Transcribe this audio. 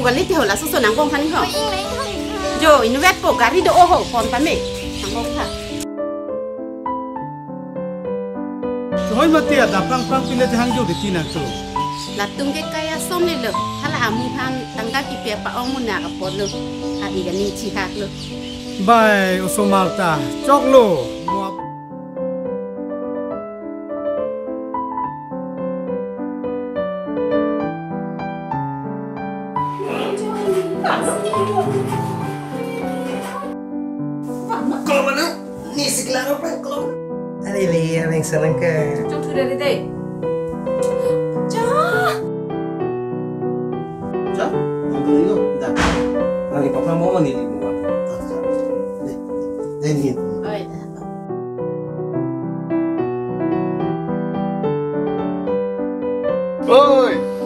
bukan liti hola susu nangkong kan ho jo inuvet po gari còn ho kon pame nangkong ka Thôi mà tiệt đã phăng phăng pin lên hàng jo để tin nào tu. Là tung cái cây sôm lên lực, hay là amu tham tăng cái kia bà ông muốn nào gặp bọn lực, hay cái này chi hạt lực. bye, ô số malta, chọc lô, Ada yang teh. Mau di. Nih, nih oh, iya. Oi!